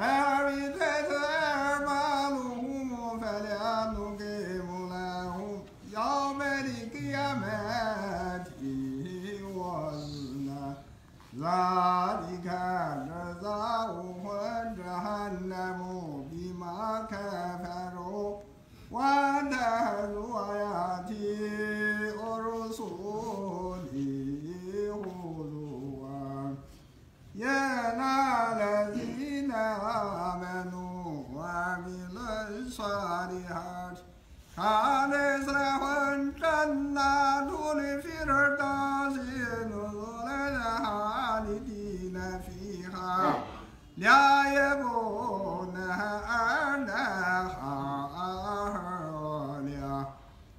فعبدت أعمالهم فلا نقيم لهم يوم القيامة وزنا ذلك جزاؤهم جهنم بما كفروا وانتهزوا آياتي ورسولي هزوا يا الصالحات كانت لهم جنات الفردوس نزلا خالدين فيها لا يبغونها عنها حولها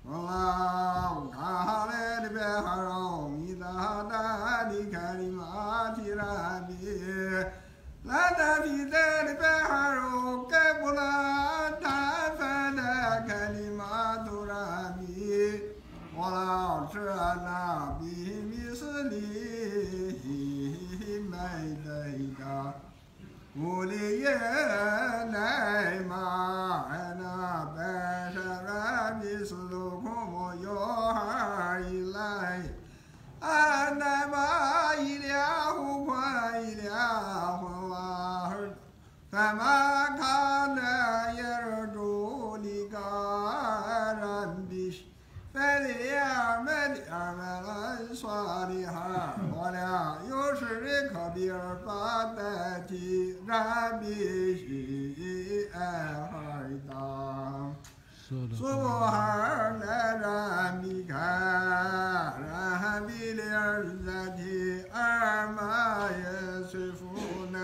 والله كان بحرام إذا هدى لكلمات ربي. لنفذ البحر قبل 这那明明是你买的呀，屋里。بعبادة ربه أحدا سبحان ربك رب العزة عما يصفون